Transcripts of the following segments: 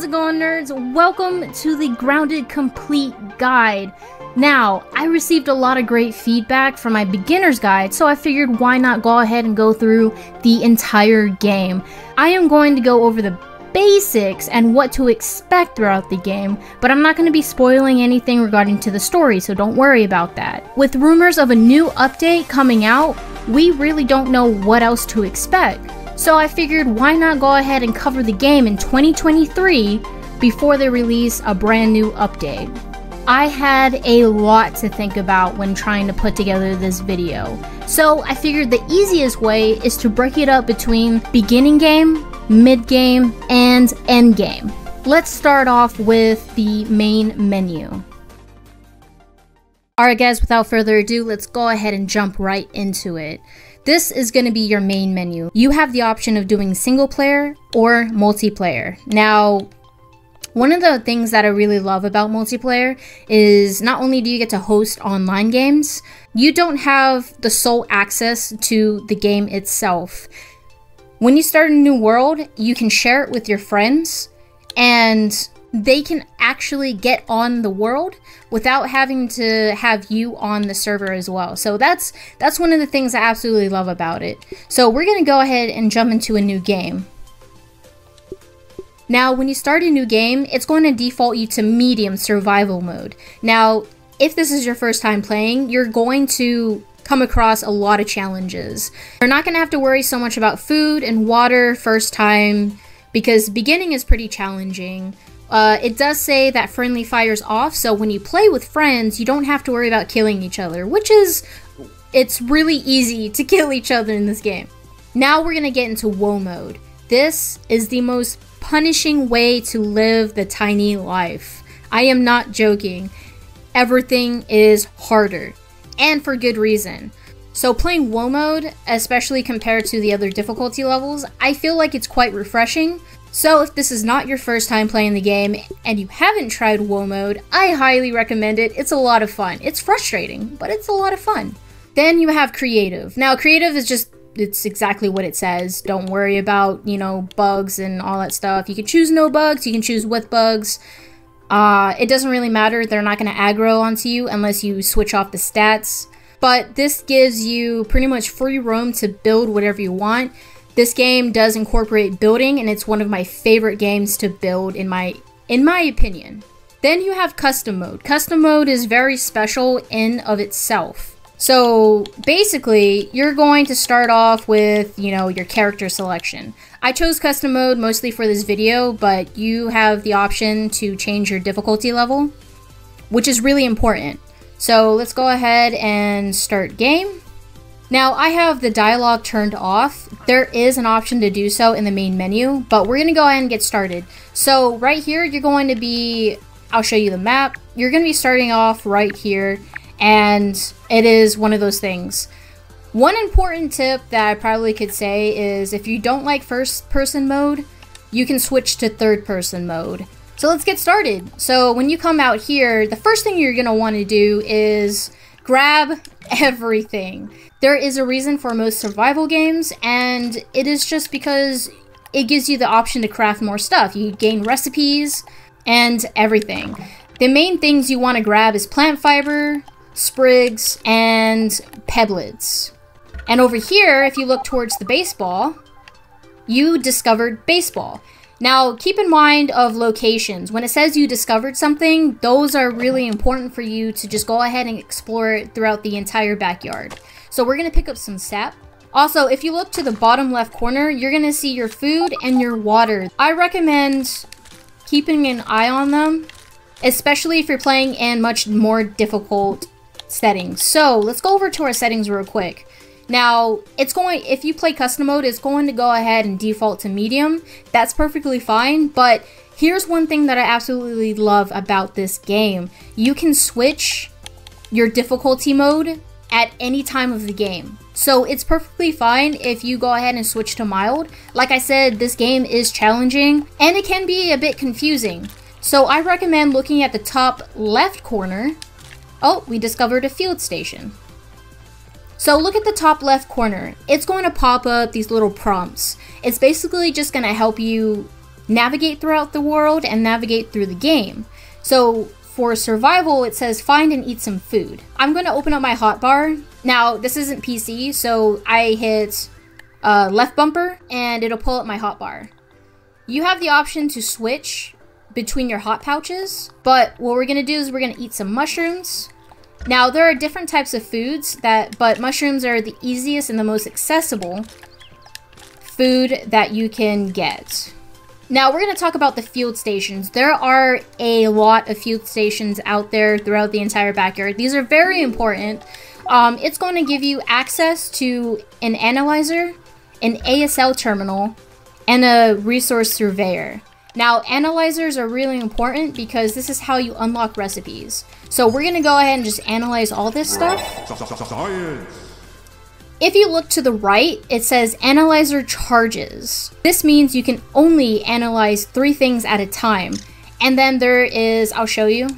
how's it going, nerds? Welcome to the Grounded Complete Guide. Now, I received a lot of great feedback from my beginner's guide, so I figured why not go ahead and go through the entire game. I am going to go over the basics and what to expect throughout the game, but I'm not going to be spoiling anything regarding to the story, so don't worry about that. With rumors of a new update coming out, we really don't know what else to expect. So I figured why not go ahead and cover the game in 2023 before they release a brand new update. I had a lot to think about when trying to put together this video. So I figured the easiest way is to break it up between beginning game, mid game, and end game. Let's start off with the main menu. Alright guys, without further ado, let's go ahead and jump right into it. This is going to be your main menu. You have the option of doing single player or multiplayer. Now, one of the things that I really love about multiplayer is not only do you get to host online games, you don't have the sole access to the game itself. When you start a new world, you can share it with your friends and they can actually get on the world without having to have you on the server as well. So that's that's one of the things I absolutely love about it. So we're going to go ahead and jump into a new game. Now, when you start a new game, it's going to default you to medium survival mode. Now, if this is your first time playing, you're going to come across a lot of challenges. You're not going to have to worry so much about food and water first time because beginning is pretty challenging. Uh, it does say that friendly fire's off, so when you play with friends, you don't have to worry about killing each other, which is, it's really easy to kill each other in this game. Now we're gonna get into woe mode. This is the most punishing way to live the tiny life. I am not joking. Everything is harder, and for good reason. So playing woe mode, especially compared to the other difficulty levels, I feel like it's quite refreshing so if this is not your first time playing the game and you haven't tried Woe Mode, I highly recommend it. It's a lot of fun. It's frustrating, but it's a lot of fun. Then you have Creative. Now Creative is just it's exactly what it says. Don't worry about, you know, bugs and all that stuff. You can choose no bugs, you can choose with bugs. Uh, it doesn't really matter. They're not going to aggro onto you unless you switch off the stats. But this gives you pretty much free roam to build whatever you want. This game does incorporate building and it's one of my favorite games to build in my in my opinion. Then you have custom mode. Custom mode is very special in of itself. So basically, you're going to start off with, you know, your character selection. I chose custom mode mostly for this video, but you have the option to change your difficulty level, which is really important. So let's go ahead and start game. Now I have the dialogue turned off. There is an option to do so in the main menu, but we're gonna go ahead and get started. So right here, you're going to be, I'll show you the map. You're gonna be starting off right here, and it is one of those things. One important tip that I probably could say is if you don't like first person mode, you can switch to third person mode. So let's get started. So when you come out here, the first thing you're gonna wanna do is grab everything. There is a reason for most survival games, and it is just because it gives you the option to craft more stuff. You gain recipes and everything. The main things you want to grab is plant fiber, sprigs, and pebblets. And over here, if you look towards the baseball, you discovered baseball. Now, keep in mind of locations. When it says you discovered something, those are really important for you to just go ahead and explore it throughout the entire backyard. So we're to pick up some sap. Also, if you look to the bottom left corner, you're to see your food and your water. I recommend keeping an eye on them, especially if you're playing in much more difficult settings. So let's go over to our settings real quick. Now, it's going, if you play custom mode, it's going to go ahead and default to medium. That's perfectly fine, but here's one thing that I absolutely love about this game. You can switch your difficulty mode at any time of the game. So it's perfectly fine if you go ahead and switch to mild. Like I said, this game is challenging and it can be a bit confusing. So I recommend looking at the top left corner. Oh, we discovered a field station. So look at the top left corner. It's going to pop up these little prompts. It's basically just going to help you navigate throughout the world and navigate through the game. So for survival, it says find and eat some food. I'm going to open up my hotbar. Now, this isn't PC, so I hit uh, left bumper and it'll pull up my hotbar. You have the option to switch between your hot pouches, but what we're going to do is we're going to eat some mushrooms. Now, there are different types of foods that, but mushrooms are the easiest and the most accessible food that you can get. Now, we're going to talk about the field stations. There are a lot of field stations out there throughout the entire backyard. These are very important. Um, it's going to give you access to an analyzer, an ASL terminal, and a resource surveyor. Now, analyzers are really important because this is how you unlock recipes. So we're to go ahead and just analyze all this stuff. If you look to the right, it says Analyzer Charges. This means you can only analyze three things at a time. And then there is, I'll show you.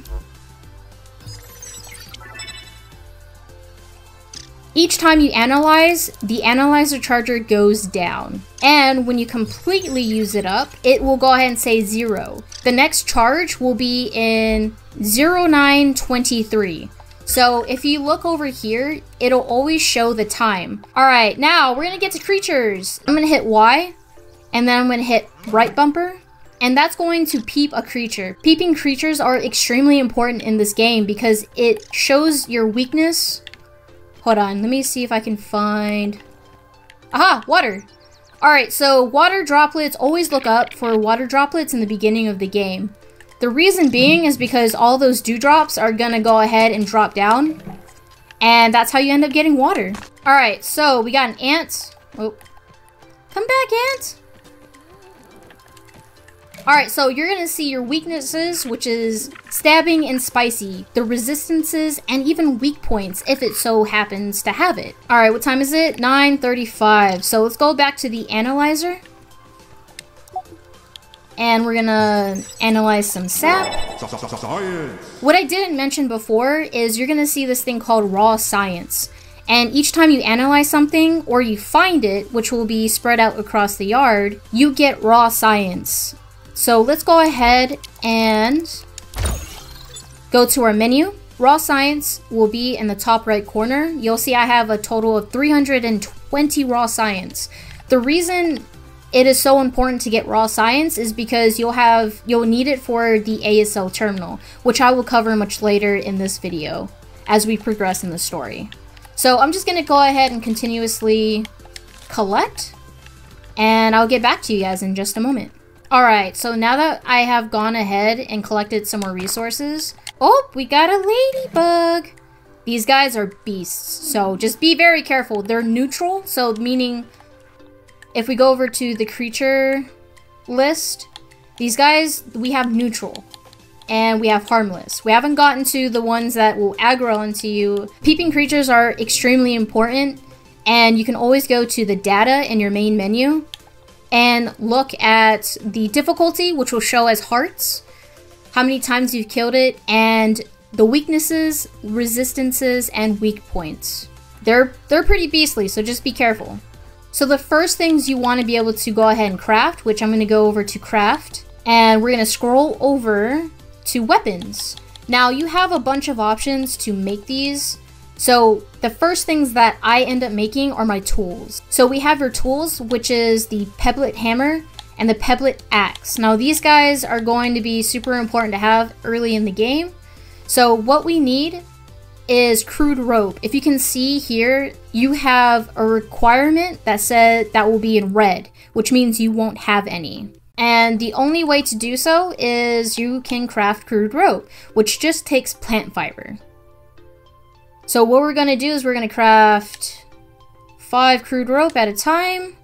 Each time you analyze, the analyzer charger goes down. And when you completely use it up, it will go ahead and say zero. The next charge will be in 0923. So if you look over here, it'll always show the time. All right, now we're gonna get to creatures. I'm gonna hit Y, and then I'm gonna hit right bumper, and that's going to peep a creature. Peeping creatures are extremely important in this game because it shows your weakness. Hold on, let me see if I can find... Aha, water. Alright, so water droplets, always look up for water droplets in the beginning of the game. The reason being is because all those dewdrops are gonna go ahead and drop down. And that's how you end up getting water. Alright, so we got an ant. Oh. Come back, ant! Alright, so you're gonna see your weaknesses, which is stabbing and spicy, the resistances, and even weak points, if it so happens to have it. Alright, what time is it? 9.35. So let's go back to the analyzer and we're gonna analyze some sap. What I didn't mention before is you're gonna see this thing called raw science. And each time you analyze something or you find it, which will be spread out across the yard, you get raw science. So let's go ahead and go to our menu. Raw science will be in the top right corner. You'll see I have a total of 320 raw science. The reason it is so important to get raw science is because you'll have you'll need it for the ASL terminal, which I will cover much later in this video as we progress in the story. So I'm just gonna go ahead and continuously collect and I'll get back to you guys in just a moment. Alright, so now that I have gone ahead and collected some more resources, oh, we got a ladybug! These guys are beasts, so just be very careful. They're neutral, so meaning if we go over to the creature list, these guys, we have neutral. And we have harmless. We haven't gotten to the ones that will aggro onto you. Peeping creatures are extremely important. And you can always go to the data in your main menu and look at the difficulty, which will show as hearts, how many times you've killed it, and the weaknesses, resistances, and weak points. They're they're pretty beastly, so just be careful. So the first things you want to be able to go ahead and craft, which I'm going to go over to craft, and we're going to scroll over to weapons. Now you have a bunch of options to make these. So the first things that I end up making are my tools. So we have your tools, which is the pebblet hammer and the pebblet axe. Now these guys are going to be super important to have early in the game. So what we need is crude rope. If you can see here, you have a requirement that said that will be in red, which means you won't have any. And the only way to do so is you can craft crude rope, which just takes plant fiber. So what we're gonna do is we're gonna craft five crude rope at a time.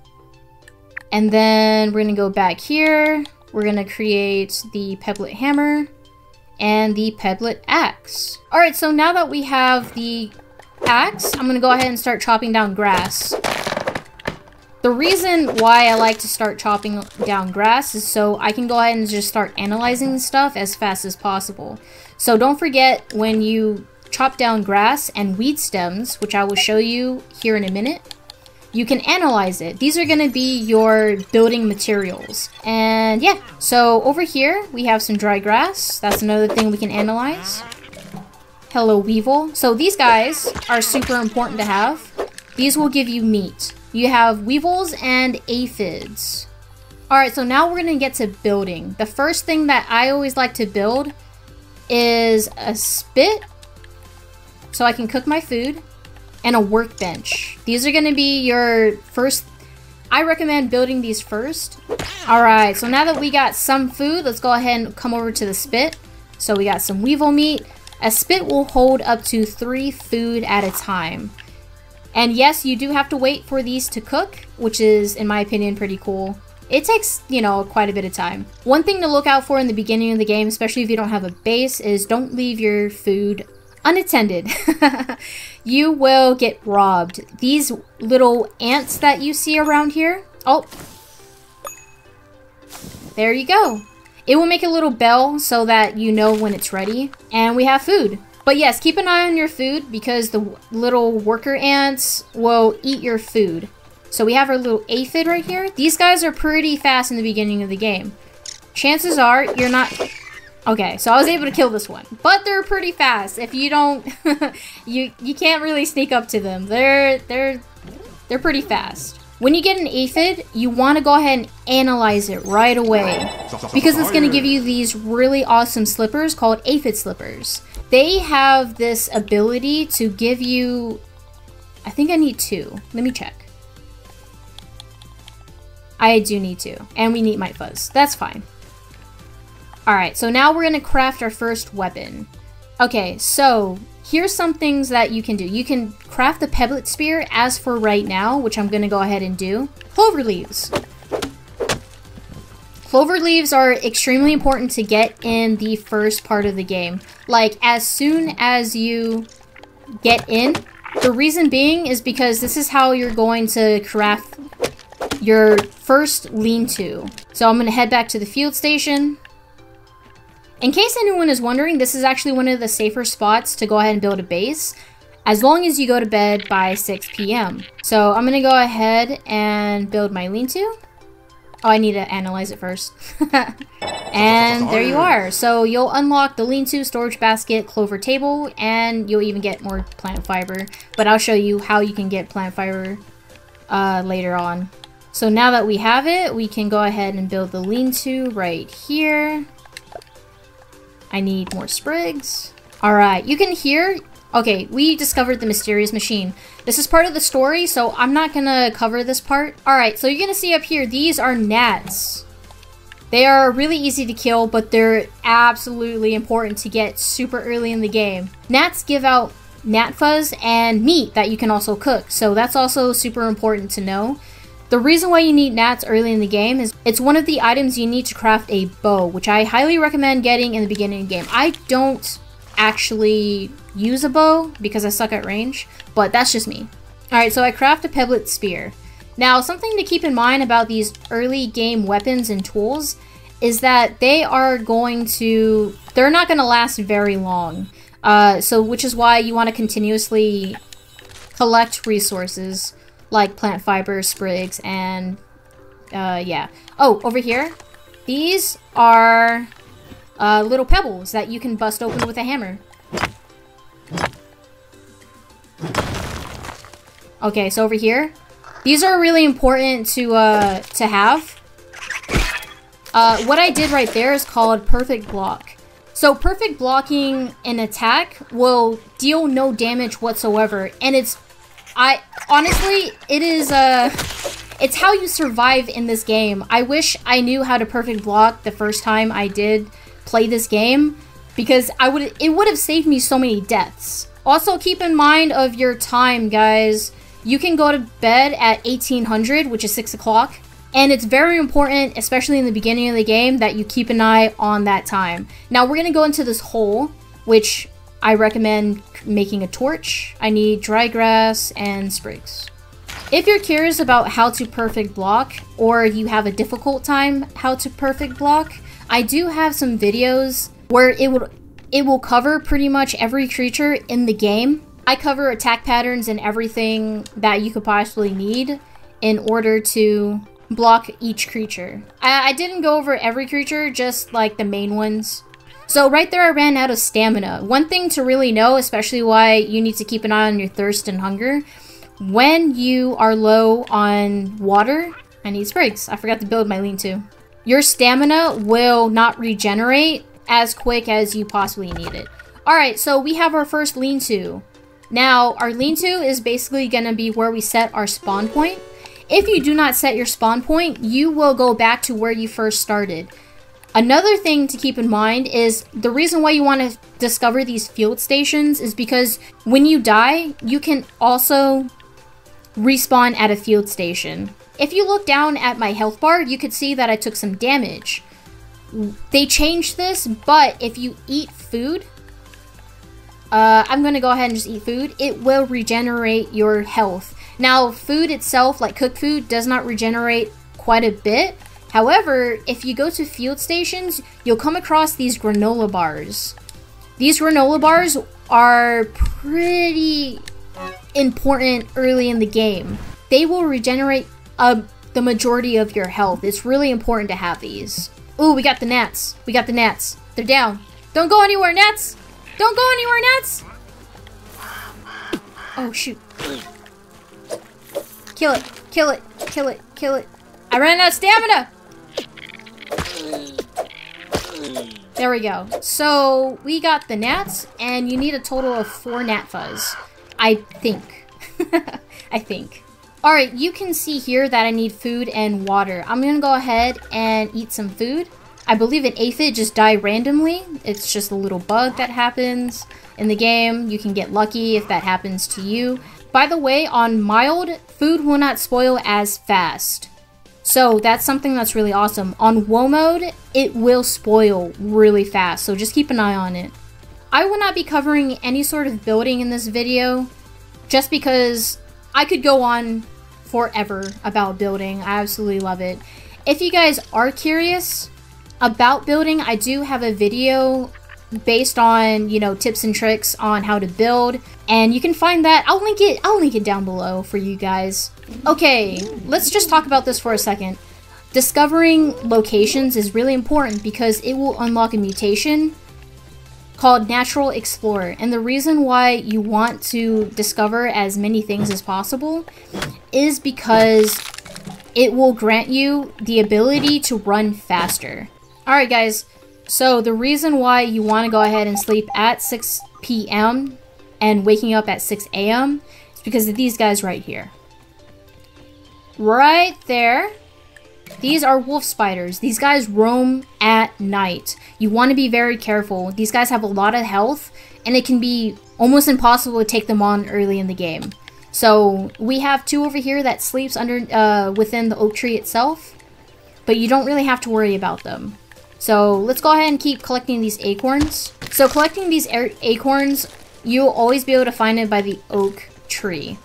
And then we're gonna go back here. We're gonna create the pebblet hammer and the pebblet axe. All right, so now that we have the axe, I'm gonna go ahead and start chopping down grass. The reason why I like to start chopping down grass is so I can go ahead and just start analyzing stuff as fast as possible. So don't forget when you chop down grass and weed stems, which I will show you here in a minute, you can analyze it. These are going to be your building materials. And yeah, so over here we have some dry grass. That's another thing we can analyze. Hello Weevil. So these guys are super important to have. These will give you meat. You have weevils and aphids. Alright, so now we're going to get to building. The first thing that I always like to build is a spit so I can cook my food and a workbench. These are going to be your first... I recommend building these first. Alright, so now that we got some food, let's go ahead and come over to the spit. So we got some weevil meat. A spit will hold up to three food at a time. And yes, you do have to wait for these to cook, which is, in my opinion, pretty cool. It takes, you know, quite a bit of time. One thing to look out for in the beginning of the game, especially if you don't have a base, is don't leave your food unattended. you will get robbed. These little ants that you see around here, oh, there you go. It will make a little bell so that you know when it's ready. And we have food. But yes, keep an eye on your food because the little worker ants will eat your food. So we have our little aphid right here. These guys are pretty fast in the beginning of the game. Chances are you're not... Okay, so I was able to kill this one. But they're pretty fast. If you don't... you you can't really sneak up to them. They're, they're, they're pretty fast. When you get an aphid, you want to go ahead and analyze it right away. Because it's going to give you these really awesome slippers called aphid slippers. They have this ability to give you... I think I need two. Let me check. I do need two. And we need Mite Fuzz. That's fine. Alright, so now we're to craft our first weapon. Okay, so here's some things that you can do. You can craft the Pebblet Spear as for right now, which I'm to go ahead and do. Clover leaves. Clover leaves are extremely important to get in the first part of the game. Like, as soon as you get in, the reason being is because this is how you're going to craft your first lean-to. So I'm to head back to the field station. In case anyone is wondering, this is actually one of the safer spots to go ahead and build a base, as long as you go to bed by 6 p.m. So I'm to go ahead and build my lean-to. Oh, I need to analyze it first. and there you are. So you'll unlock the lean-to, storage basket, clover table, and you'll even get more plant fiber. But I'll show you how you can get plant fiber uh, later on. So now that we have it, we can go ahead and build the lean-to right here. I need more sprigs. Alright, you can hear... Okay, we discovered the mysterious machine. This is part of the story, so I'm not gonna cover this part. Alright, so you're gonna see up here, these are gnats. They are really easy to kill, but they're absolutely important to get super early in the game. Gnats give out gnat fuzz and meat that you can also cook, so that's also super important to know. The reason why you need gnats early in the game is it's one of the items you need to craft a bow, which I highly recommend getting in the beginning of the game. I don't actually use a bow because I suck at range, but that's just me. Alright, so I craft a pebblet spear. Now, something to keep in mind about these early game weapons and tools is that they are going to, they're not going to last very long. Uh, so, which is why you want to continuously collect resources like plant fiber, sprigs, and uh, yeah. Oh, over here, these are uh, little pebbles that you can bust open with a hammer. Okay, so over here, these are really important to uh, to have. Uh, what I did right there is called perfect block. So perfect blocking an attack will deal no damage whatsoever, and it's I honestly, it is uh it's how you survive in this game. I wish I knew how to perfect block the first time I did play this game because I would it would have saved me so many deaths. Also, keep in mind of your time, guys. You can go to bed at 1800, which is 6 o'clock, and it's very important, especially in the beginning of the game, that you keep an eye on that time. Now, we're going to go into this hole, which I recommend making a torch. I need dry grass and sprigs. If you're curious about how to perfect block, or you have a difficult time how to perfect block, I do have some videos where it would it will cover pretty much every creature in the game. I cover attack patterns and everything that you could possibly need in order to block each creature. I, I didn't go over every creature, just like the main ones. So right there I ran out of stamina. One thing to really know, especially why you need to keep an eye on your thirst and hunger, when you are low on water, I need sprigs. I forgot to build my lean-to. Your stamina will not regenerate as quick as you possibly need it. Alright, so we have our first lean-to. Now, our lean-to is basically going to be where we set our spawn point. If you do not set your spawn point, you will go back to where you first started. Another thing to keep in mind is the reason why you want to discover these field stations is because when you die, you can also respawn at a field station. If you look down at my health bar, you could see that I took some damage. They changed this, but if you eat food, uh, I'm gonna go ahead and just eat food, it will regenerate your health. Now, food itself, like cooked food, does not regenerate quite a bit, However, if you go to field stations, you'll come across these granola bars. These granola bars are pretty important early in the game. They will regenerate uh, the majority of your health. It's really important to have these. Ooh, we got the gnats. We got the gnats. They're down. Don't go anywhere, gnats! Don't go anywhere, gnats! Oh, shoot. Kill it. Kill it. Kill it. Kill it. I ran out of stamina! There we go. So, we got the gnats, and you need a total of four gnat fuzz. I think. I think. Alright, you can see here that I need food and water. I'm gonna go ahead and eat some food. I believe an aphid just died randomly. It's just a little bug that happens in the game. You can get lucky if that happens to you. By the way, on mild, food will not spoil as fast. So that's something that's really awesome. On Woe mode, it will spoil really fast, so just keep an eye on it. I will not be covering any sort of building in this video, just because I could go on forever about building. I absolutely love it. If you guys are curious about building, I do have a video based on, you know, tips and tricks on how to build. And you can find that. I'll link it. I'll link it down below for you guys. Okay, let's just talk about this for a second. Discovering locations is really important because it will unlock a mutation called Natural Explorer. And the reason why you want to discover as many things as possible is because it will grant you the ability to run faster. Alright guys, so the reason why you want to go ahead and sleep at 6 p.m. and waking up at 6 a.m. is because of these guys right here. Right there. These are wolf spiders. These guys roam at night. You want to be very careful. These guys have a lot of health, and it can be almost impossible to take them on early in the game. So we have two over here that sleeps under uh, within the oak tree itself, but you don't really have to worry about them. So let's go ahead and keep collecting these acorns. So collecting these acorns, you'll always be able to find it by the oak tree.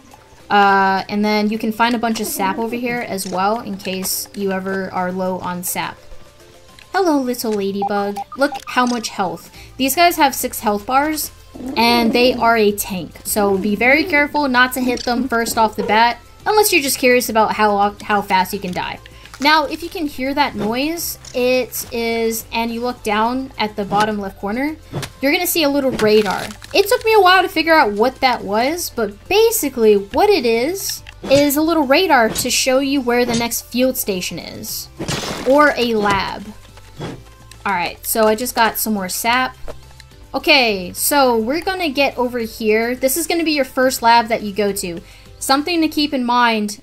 Uh, and then you can find a bunch of sap over here as well in case you ever are low on sap. Hello, little ladybug. Look how much health. These guys have six health bars, and they are a tank. So be very careful not to hit them first off the bat, unless you're just curious about how, how fast you can die. Now, if you can hear that noise, it is, and you look down at the bottom left corner, you're to see a little radar. It took me a while to figure out what that was, but basically what it is, is a little radar to show you where the next field station is, or a lab. Alright, so I just got some more sap. Okay, so we're to get over here. This is to be your first lab that you go to. Something to keep in mind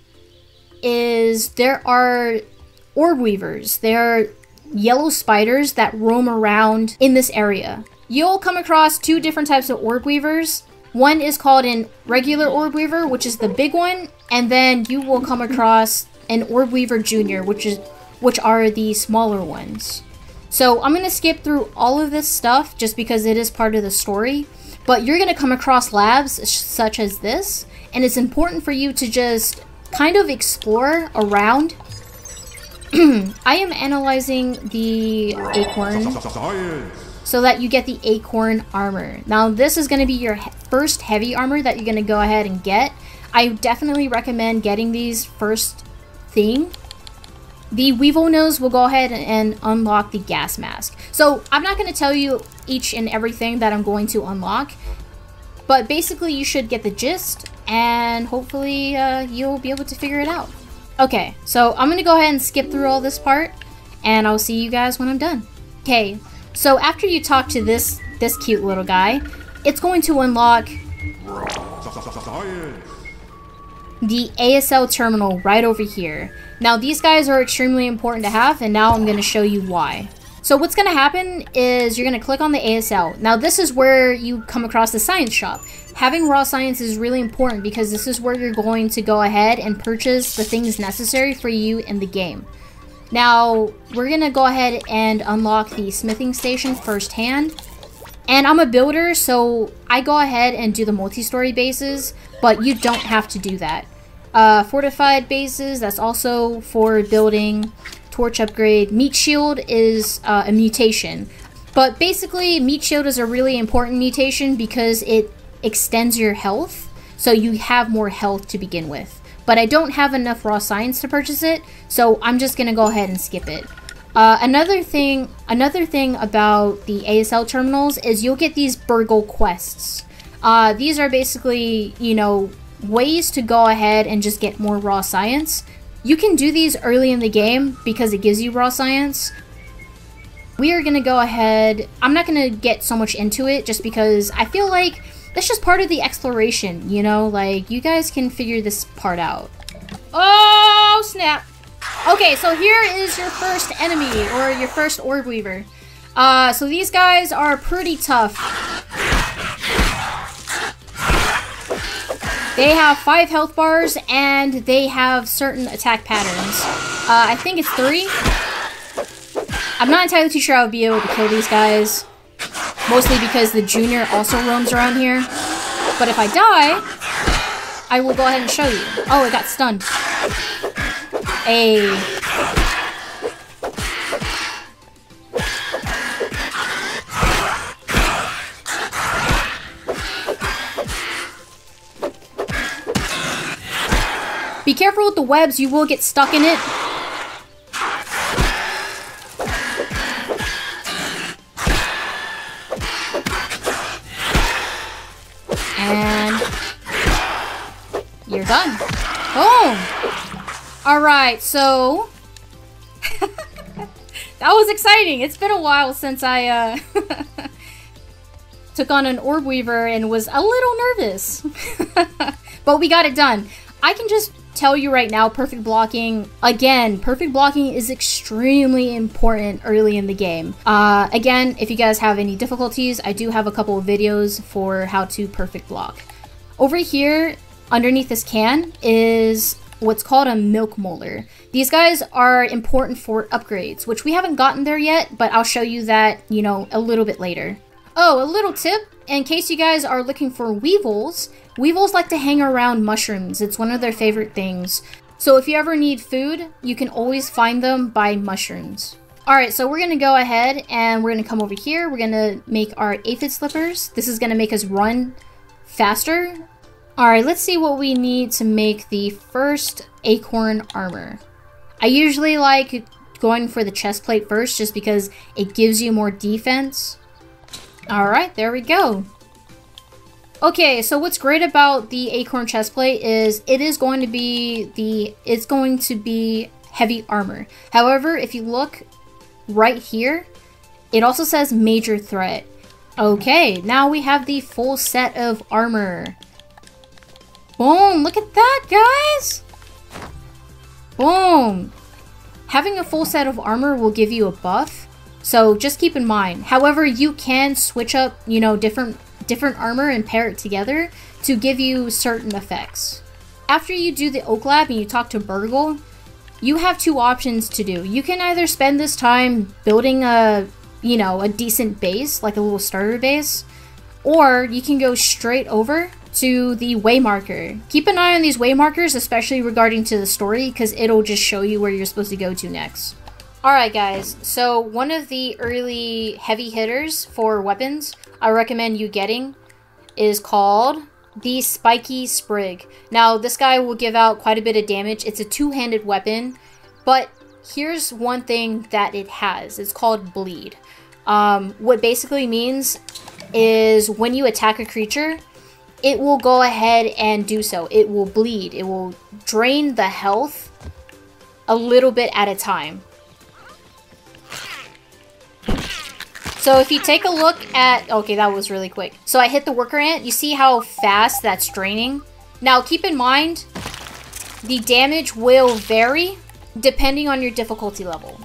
is there are orb weavers. They are yellow spiders that roam around in this area. You'll come across two different types of orb weavers. One is called an regular orb weaver, which is the big one, and then you will come across an orb weaver junior, which is which are the smaller ones. So I'm to skip through all of this stuff just because it is part of the story, but you're to come across labs such as this, and it's important for you to just kind of explore around I am analyzing the acorn so that you get the acorn armor. Now this is going to be your he first heavy armor that you're going to go ahead and get. I definitely recommend getting these first thing. The Weevil Nose will go ahead and unlock the gas mask. So I'm not going to tell you each and everything that I'm going to unlock. But basically you should get the gist and hopefully uh, you'll be able to figure it out. Okay, so I'm to go ahead and skip through all this part and I'll see you guys when I'm done. Okay, so after you talk to this this cute little guy, it's going to unlock the ASL terminal right over here. Now these guys are extremely important to have and now I'm to show you why. So what's going to happen is you're going to click on the ASL. Now this is where you come across the science shop. Having raw science is really important because this is where you're going to go ahead and purchase the things necessary for you in the game. Now, we're going to go ahead and unlock the smithing station firsthand. And I'm a builder, so I go ahead and do the multi-story bases, but you don't have to do that. Uh, fortified bases, that's also for building. Torch upgrade. Meat shield is uh, a mutation. But basically, meat shield is a really important mutation because it extends your health, so you have more health to begin with but I don't have enough raw science to purchase it, so I'm just gonna go ahead and skip it. Uh, another thing, another thing about the ASL terminals is you'll get these BURG.L quests. Uh, these are basically, you know, ways to go ahead and just get more raw science. You can do these early in the game because it gives you raw science. We are gonna go ahead. I'm not gonna get so much into it just because I feel like that's just part of the exploration, you know? Like, you guys can figure this part out. Oh, snap. Okay, so here is your first enemy, or your first Orb Weaver. Uh, so these guys are pretty tough. They have five health bars, and they have certain attack patterns. Uh, I think it's three. I'm not entirely too sure I would be able to kill these guys. Mostly because the junior also roams around here. But if I die, I will go ahead and show you. Oh, it got stunned. A. careful with the webs, you will get stuck in it. And you're done. Boom! Alright, so... that was exciting! It's been a while since I, uh... took on an Orb Weaver and was a little nervous. but we got it done. I can just tell you right now, perfect blocking, again, perfect blocking is extremely important early in the game. Uh, again, if you guys have any difficulties, I do have a couple of videos for how to perfect block. Over here, underneath this can is what's called a milk molar. These guys are important for upgrades, which we haven't gotten there yet, but I'll show you that, you know, a little bit later. Oh, a little tip, in case you guys are looking for weevils, weevils like to hang around mushrooms. It's one of their favorite things. So if you ever need food, you can always find them by mushrooms. Alright, so we're going to go ahead and we're going to come over here. We're going to make our aphid slippers. This is going to make us run faster Alright, let's see what we need to make the first acorn armor. I usually like going for the chest plate first just because it gives you more defense. Alright, there we go. Okay, so what's great about the acorn chest plate is it is going to be the it's going to be heavy armor. However, if you look right here, it also says major threat. Okay, now we have the full set of armor. Boom! Look at that, guys! Boom! Having a full set of armor will give you a buff, so just keep in mind. However, you can switch up, you know, different different armor and pair it together to give you certain effects. After you do the Oak Lab and you talk to BURG.L, you have two options to do. You can either spend this time building a, you know, a decent base, like a little starter base, or you can go straight over to the waymarker. Keep an eye on these waymarkers, especially regarding to the story, because it'll just show you where you're supposed to go to next. Alright guys, so one of the early heavy hitters for weapons I recommend you getting is called the Spiky Sprig. Now, this guy will give out quite a bit of damage. It's a two-handed weapon, but here's one thing that it has. It's called Bleed. Um, what basically means is when you attack a creature, it will go ahead and do so. It will bleed. It will drain the health a little bit at a time. So if you take a look at... Okay, that was really quick. So I hit the worker ant. You see how fast that's draining? Now, keep in mind, the damage will vary depending on your difficulty level.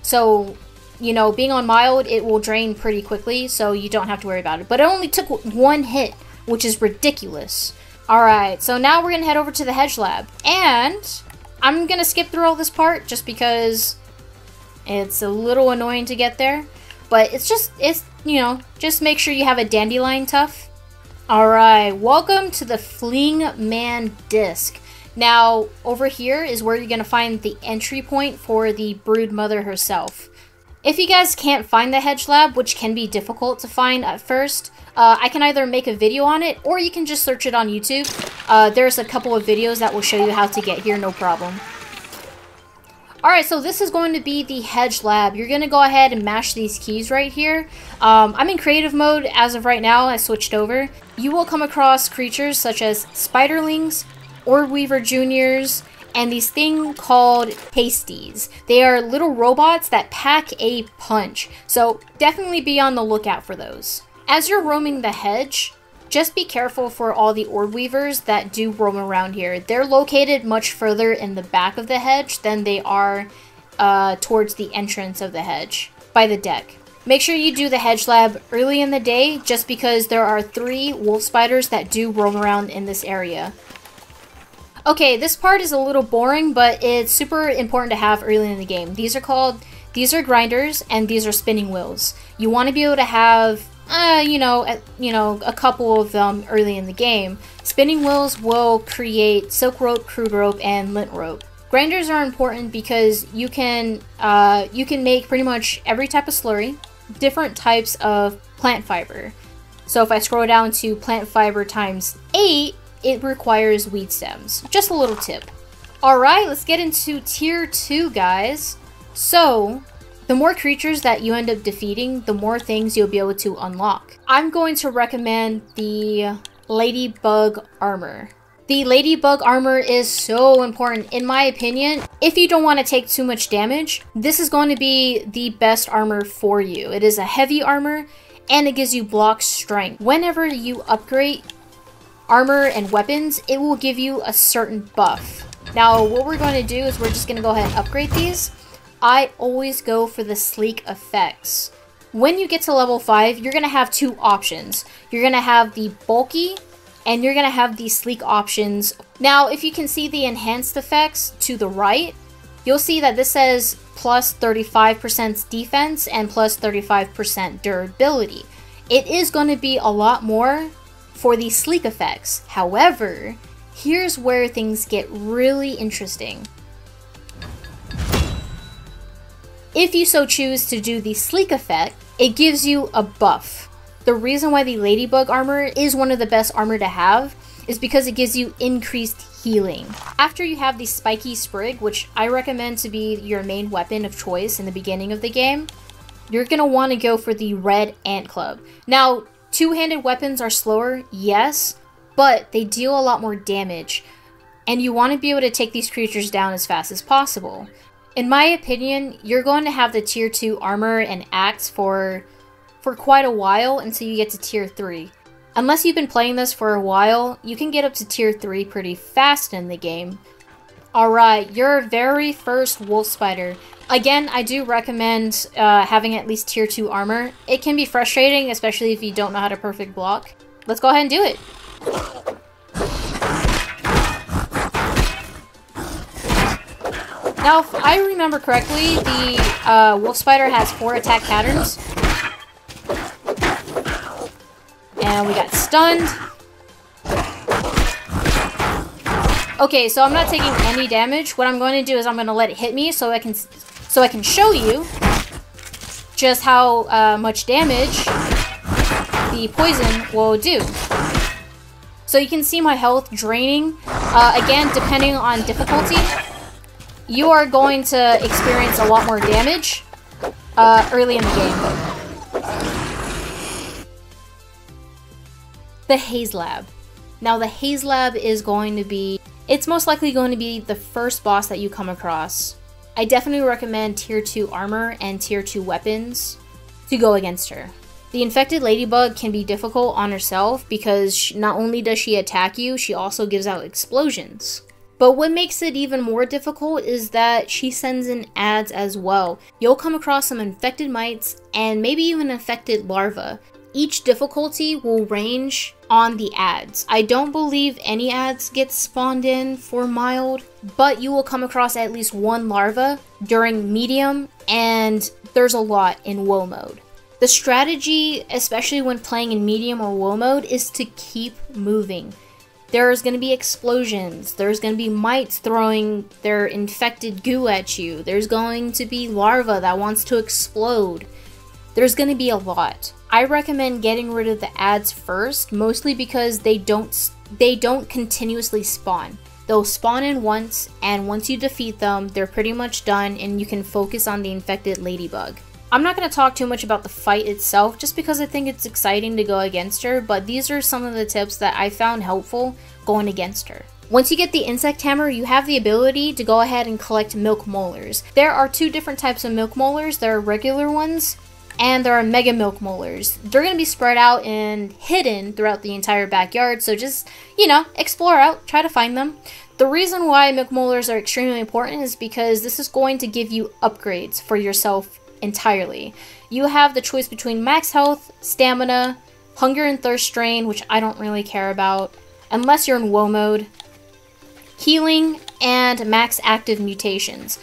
So, you know, being on mild, it will drain pretty quickly, so you don't have to worry about it. But it only took one hit, which is ridiculous. Alright, so now we're going to head over to the Hedge Lab. And I'm going to skip through all this part just because it's a little annoying to get there. But it's just, it's, you know, just make sure you have a Dandelion Tuft. Alright, welcome to the Fling Man Disc. Now, over here is where you're going to find the entry point for the Brood Mother herself. If you guys can't find the Hedge Lab, which can be difficult to find at first, uh, I can either make a video on it, or you can just search it on YouTube. Uh, there's a couple of videos that will show you how to get here, no problem. Alright, so this is going to be the Hedge Lab. You're going to go ahead and mash these keys right here. Um, I'm in creative mode as of right now. I switched over. You will come across creatures such as Spiderlings, Orb Weaver Juniors, and these thing called Pasties. They are little robots that pack a punch. So definitely be on the lookout for those. As you're roaming the hedge, just be careful for all the orb weavers that do roam around here. They're located much further in the back of the hedge than they are uh, towards the entrance of the hedge by the deck. Make sure you do the hedge lab early in the day just because there are three wolf spiders that do roam around in this area. Okay, this part is a little boring, but it's super important to have early in the game. These are called, these are grinders, and these are spinning wheels. You want to be able to have uh, you know, a, you know, a couple of them early in the game. Spinning wheels will create silk rope, crude rope, and lint rope. Grinders are important because you can uh, you can make pretty much every type of slurry, different types of plant fiber. So if I scroll down to plant fiber times 8, it requires weed stems. Just a little tip. Alright, let's get into tier 2, guys. So, the more creatures that you end up defeating, the more things you'll be able to unlock. I'm going to recommend the Ladybug Armor. The Ladybug Armor is so important, in my opinion. If you don't want to take too much damage, this is going to be the best armor for you. It is a heavy armor, and it gives you block strength. Whenever you upgrade armor and weapons, it will give you a certain buff. Now, what we're going to do is we're just going to go ahead and upgrade these. I always go for the sleek effects. When you get to level 5, you're going to have two options. You're going to have the bulky and you're going to have the sleek options. Now, if you can see the enhanced effects to the right, you'll see that this says plus 35% defense and plus 35% durability. It is going to be a lot more for the sleek effects. However, here's where things get really interesting. If you so choose to do the sleek effect, it gives you a buff. The reason why the ladybug armor is one of the best armor to have is because it gives you increased healing. After you have the spiky sprig, which I recommend to be your main weapon of choice in the beginning of the game, you're going to want to go for the red ant club. Now, two-handed weapons are slower, yes, but they deal a lot more damage. And you want to be able to take these creatures down as fast as possible. In my opinion, you're going to have the tier 2 armor and axe for for quite a while until you get to tier 3. Unless you've been playing this for a while, you can get up to tier 3 pretty fast in the game. Alright, your very first wolf spider. Again, I do recommend uh, having at least tier 2 armor. It can be frustrating, especially if you don't know how to perfect block. Let's go ahead and do it. Now, if I remember correctly, the uh, wolf spider has four attack patterns. And we got stunned. Okay, so I'm not taking any damage. What I'm going to do is I'm going to let it hit me so I can so I can show you just how uh, much damage the poison will do. So you can see my health draining. Uh, again, depending on difficulty, you are going to experience a lot more damage uh, early in the game. The Haze Lab. Now the Haze Lab is going to be, it's most likely going to be the first boss that you come across. I definitely recommend tier 2 armor and tier 2 weapons to go against her. The infected ladybug can be difficult on herself because not only does she attack you, she also gives out explosions. But what makes it even more difficult is that she sends in ads as well. You'll come across some infected mites and maybe even infected larvae. Each difficulty will range on the ads. I don't believe any ads get spawned in for mild, but you will come across at least one larva during medium, and there's a lot in woe mode. The strategy, especially when playing in medium or woe mode, is to keep moving. There's going to be explosions. There's going to be mites throwing their infected goo at you. There's going to be larva that wants to explode. There's going to be a lot. I recommend getting rid of the ads first, mostly because they don't they don't continuously spawn. They'll spawn in once, and once you defeat them, they're pretty much done and you can focus on the infected ladybug. I'm not going to talk too much about the fight itself just because I think it's exciting to go against her, but these are some of the tips that I found helpful going against her. Once you get the insect hammer, you have the ability to go ahead and collect milk molars. There are two different types of milk molars. There are regular ones and there are mega milk molars. They're going to be spread out and hidden throughout the entire backyard, so just, you know, explore out, try to find them. The reason why milk molars are extremely important is because this is going to give you upgrades for yourself entirely. You have the choice between max health, stamina, hunger and thirst drain, which I don't really care about, unless you're in woe mode, healing, and max active mutations.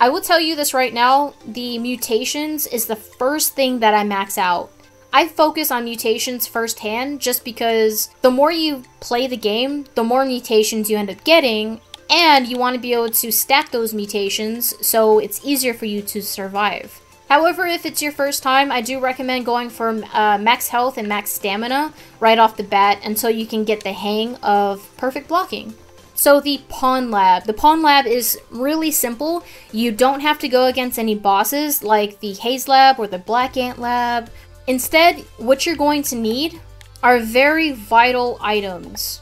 I will tell you this right now, the mutations is the first thing that I max out. I focus on mutations firsthand just because the more you play the game, the more mutations you end up getting, and you want to be able to stack those mutations so it's easier for you to survive. However, if it's your first time, I do recommend going for uh, max health and max stamina right off the bat until you can get the hang of perfect blocking. So the Pond Lab. The Pond Lab is really simple. You don't have to go against any bosses like the Haze Lab or the Black Ant Lab. Instead, what you're going to need are very vital items.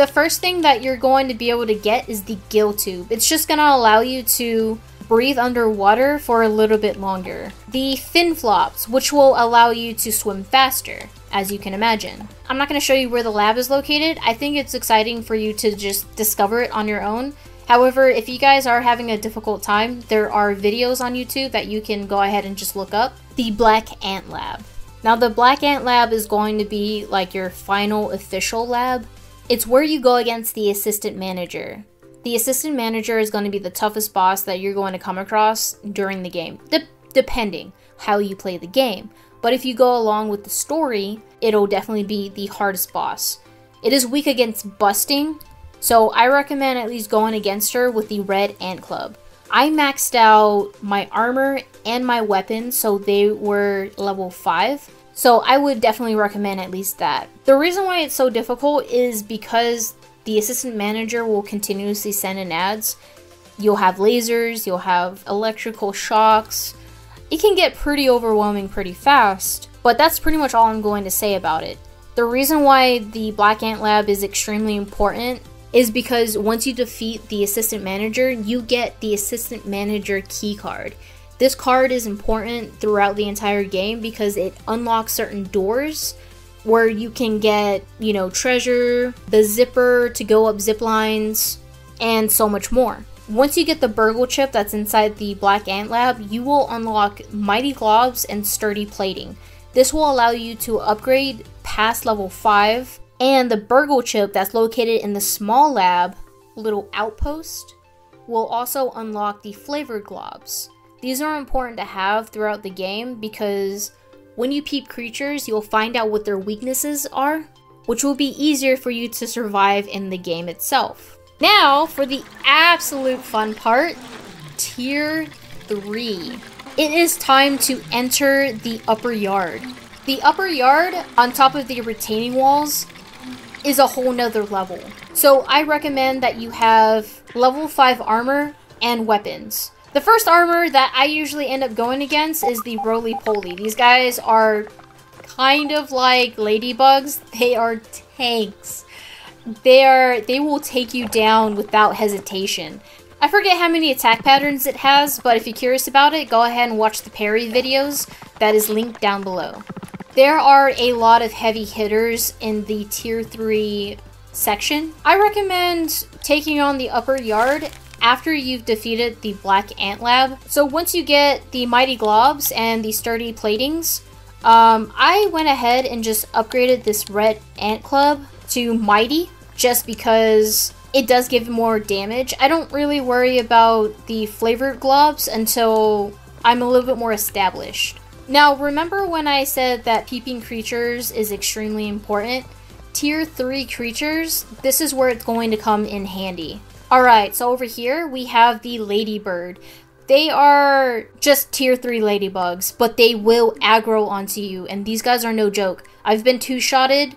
The first thing that you're going to be able to get is the gill tube. It's just going to allow you to breathe underwater for a little bit longer. The fin flops, which will allow you to swim faster, as you can imagine. I'm not going to show you where the lab is located. I think it's exciting for you to just discover it on your own. However, if you guys are having a difficult time, there are videos on YouTube that you can go ahead and just look up. The Black Ant Lab. Now, the Black Ant Lab is going to be like your final official lab. It's where you go against the assistant manager. The assistant manager is going to be the toughest boss that you're going to come across during the game, de depending how you play the game. But if you go along with the story, it'll definitely be the hardest boss. It is weak against busting, so I recommend at least going against her with the Red Ant Club. I maxed out my armor and my weapon, so they were level 5. So I would definitely recommend at least that. The reason why it's so difficult is because the assistant manager will continuously send in ads. You'll have lasers, you'll have electrical shocks. It can get pretty overwhelming pretty fast, but that's pretty much all I'm going to say about it. The reason why the Black Ant Lab is extremely important is because once you defeat the assistant manager, you get the assistant manager key card. This card is important throughout the entire game because it unlocks certain doors where you can get, you know, treasure, the zipper to go up zip lines, and so much more. Once you get the BURG.L chip that's inside the Black Ant Lab, you will unlock Mighty Globs and Sturdy Plating. This will allow you to upgrade past level 5, and the BURG.L chip that's located in the small lab, little outpost, will also unlock the flavored globs. These are important to have throughout the game because when you peep creatures, you'll find out what their weaknesses are. which will be easier for you to survive in the game itself. Now, for the absolute fun part, Tier 3. It is time to enter the upper yard. The upper yard, on top of the retaining walls, is a whole nother level. So I recommend that you have level 5 armor and weapons. The first armor that I usually end up going against is the roly-poly. These guys are kind of like ladybugs. They are tanks. They are they will take you down without hesitation. I forget how many attack patterns it has, but if you're curious about it, go ahead and watch the parry videos. That is linked down below. There are a lot of heavy hitters in the tier 3 section. I recommend taking on the upper yard after you've defeated the Black Ant Lab. So once you get the Mighty Globs and the Sturdy Platings, um, I went ahead and just upgraded this Red Ant Club to Mighty just because it does give more damage. I don't really worry about the flavored globs until I'm a little bit more established. Now, remember when I said that peeping creatures is extremely important? Tier 3 creatures, this is where it's going to come in handy. Alright, so over here we have the ladybird. They are just tier 3 ladybugs, but they will aggro onto you, and these guys are no joke. I've been two-shotted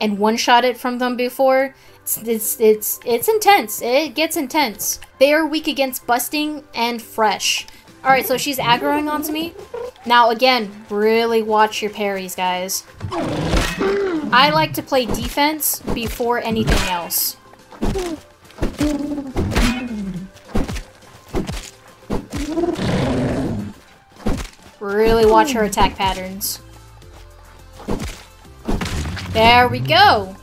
and one-shotted from them before. It's, it's, it's, it's intense. It gets intense. They are weak against busting and fresh. Alright, so she's aggroing onto me. Now, again, really watch your parries, guys. I like to play defense before anything else. Really watch her attack patterns. There we go!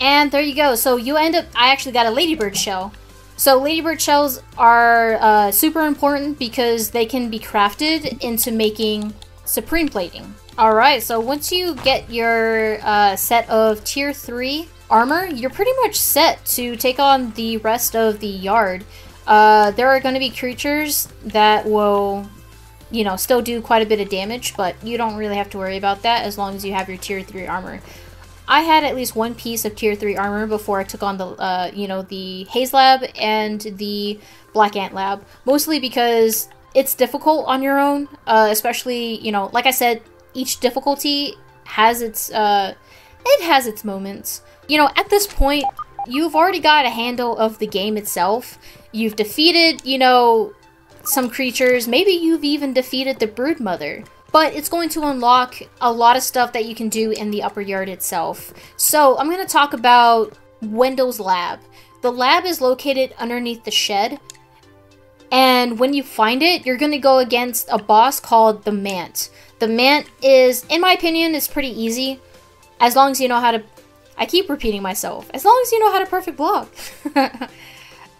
And there you go. So you end up... I actually got a ladybird shell. So ladybird shells are uh, super important because they can be crafted into making supreme plating. Alright, so once you get your uh, set of tier 3 armor, you're pretty much set to take on the rest of the yard. Uh, there are going to be creatures that will, you know, still do quite a bit of damage, but you don't really have to worry about that as long as you have your tier 3 armor. I had at least one piece of tier 3 armor before I took on the, uh, you know, the Haze Lab and the Black Ant Lab. Mostly because it's difficult on your own, uh, especially, you know, like I said, each difficulty has its, uh, it has its moments. You know, at this point, you've already got a handle of the game itself. You've defeated, you know, some creatures. Maybe you've even defeated the Brood Mother but it's going to unlock a lot of stuff that you can do in the upper yard itself. So I'm going to talk about Wendell's lab. The lab is located underneath the shed, and when you find it, you're going to go against a boss called the Mant. The Mant is, in my opinion, is pretty easy, as long as you know how to... I keep repeating myself. As long as you know how to perfect block.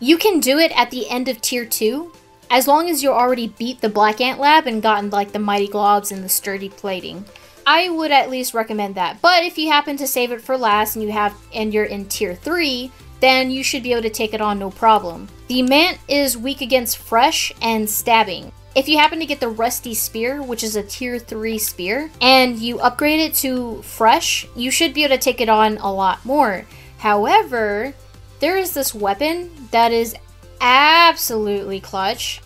you can do it at the end of Tier 2, as long as you already beat the Black Ant Lab and gotten like the Mighty Globs and the Sturdy Plating. I would at least recommend that. But if you happen to save it for last and you have and you're in tier 3, then you should be able to take it on no problem. The Mant is weak against fresh and stabbing. If you happen to get the Rusty Spear, which is a tier 3 spear, and you upgrade it to fresh, you should be able to take it on a lot more. However, there is this weapon that is absolutely clutch.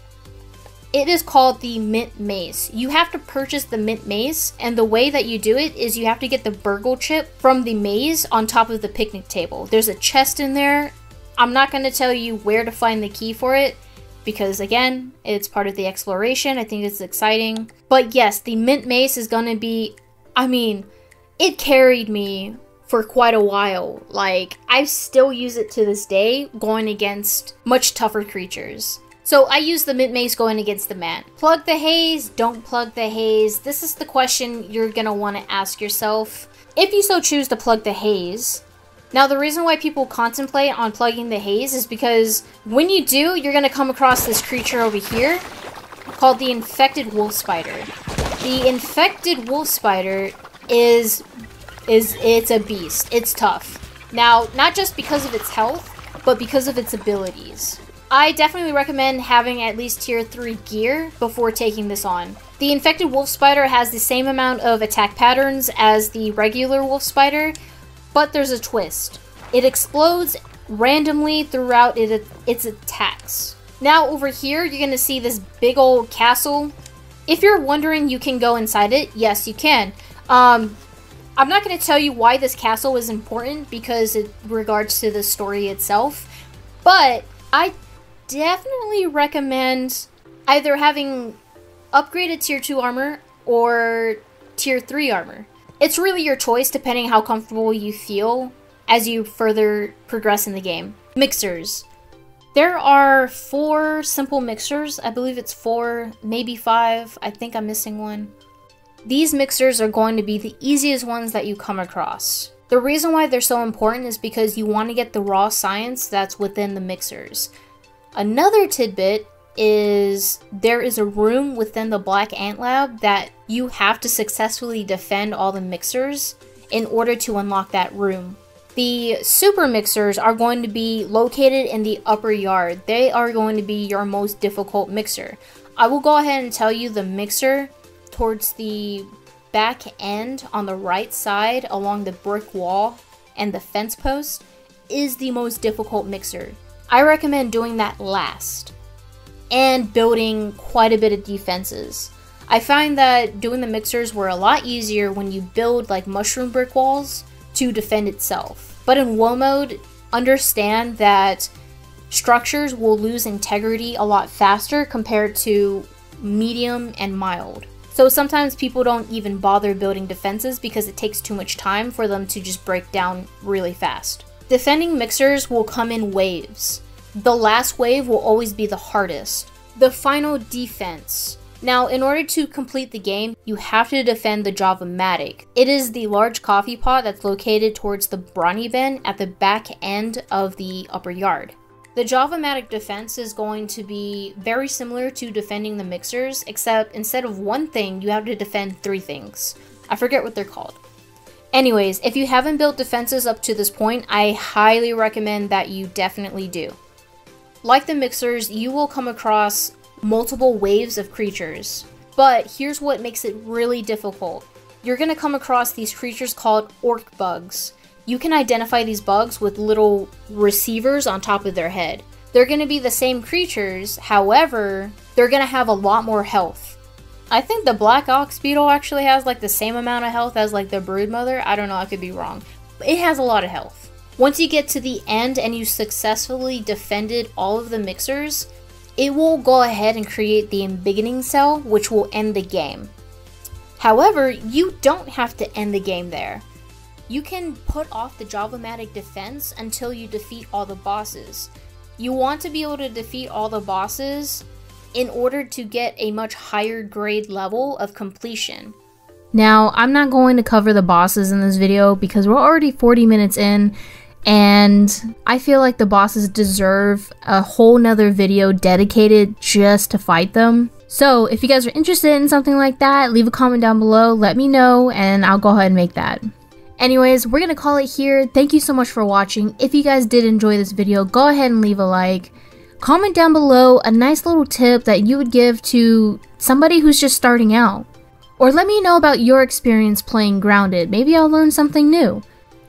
It is called the Mint Mace. You have to purchase the Mint Mace, and the way that you do it is you have to get the BURG.L chip from the maze on top of the picnic table. There's a chest in there. I'm not going to tell you where to find the key for it, because again, it's part of the exploration. I think it's exciting. But yes, the Mint Mace is to be, I mean, it carried me for quite a while. Like, I still use it to this day, going against much tougher creatures. So I use the Mint Mace going against the Mant. Plug the haze, don't plug the haze. This is the question you're gonna want to ask yourself. If you so choose to plug the haze, now the reason why people contemplate on plugging the haze is because when you do, you're gonna come across this creature over here called the Infected Wolf Spider. The Infected Wolf Spider is is it's a beast. It's tough. Now, not just because of its health, but because of its abilities. I definitely recommend having at least tier 3 gear before taking this on. The infected wolf spider has the same amount of attack patterns as the regular wolf spider, but there's a twist. It explodes randomly throughout it, its attacks. Now over here, you're to see this big old castle. If you're wondering you can go inside it, yes you can. Um, I'm not to tell you why this castle is important because it regards to the story itself, but I definitely recommend either having upgraded tier 2 armor or tier 3 armor. It's really your choice depending how comfortable you feel as you further progress in the game. Mixers. There are four simple mixers. I believe it's four, maybe five. I think I'm missing one. These mixers are going to be the easiest ones that you come across. The reason why they're so important is because you want to get the raw science that's within the mixers. Another tidbit is there is a room within the Black Ant Lab that you have to successfully defend all the mixers in order to unlock that room. The super mixers are going to be located in the upper yard. They are going to be your most difficult mixer. I will go ahead and tell you the mixer towards the back end on the right side along the brick wall and the fence post is the most difficult mixer. I recommend doing that last and building quite a bit of defenses. I find that doing the mixers were a lot easier when you build like mushroom brick walls to defend itself. But in woe mode, understand that structures will lose integrity a lot faster compared to medium and mild. So sometimes people don't even bother building defenses because it takes too much time for them to just break down really fast. Defending mixers will come in waves. The last wave will always be the hardest. The final defense. Now, in order to complete the game, you have to defend the Java-Matic. It is the large coffee pot that's located towards the Brawny bin at the back end of the upper yard. The Java-Matic defense is going to be very similar to defending the mixers, except instead of one thing, you have to defend three things. I forget what they're called. Anyways, if you haven't built defenses up to this point, I highly recommend that you definitely do. Like the mixers, you will come across multiple waves of creatures. But here's what makes it really difficult. You're to come across these creatures called orc bugs. You can identify these bugs with little receivers on top of their head. They're to be the same creatures, however, they're to have a lot more health. I think the black ox beetle actually has like the same amount of health as like the broodmother. I don't know, I could be wrong. It has a lot of health. Once you get to the end and you successfully defended all of the mixers, it will go ahead and create the embiggening cell, which will end the game. However, you don't have to end the game there. You can put off the Java-Matic defense until you defeat all the bosses. You want to be able to defeat all the bosses in order to get a much higher grade level of completion. Now, I'm not going to cover the bosses in this video because we're already 40 minutes in and I feel like the bosses deserve a whole nother video dedicated just to fight them. So if you guys are interested in something like that, leave a comment down below, let me know, and I'll go ahead and make that. Anyways, we're gonna call it here. Thank you so much for watching. If you guys did enjoy this video, go ahead and leave a like. Comment down below a nice little tip that you would give to somebody who's just starting out. Or let me know about your experience playing Grounded. Maybe I'll learn something new.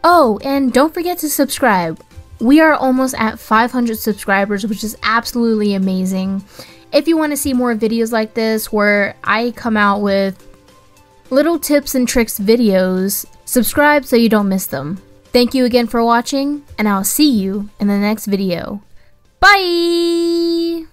Oh, and don't forget to subscribe. We are almost at 500 subscribers, which is absolutely amazing. If you want to see more videos like this where I come out with little tips and tricks videos, subscribe so you don't miss them. Thank you again for watching, and I'll see you in the next video. Bye!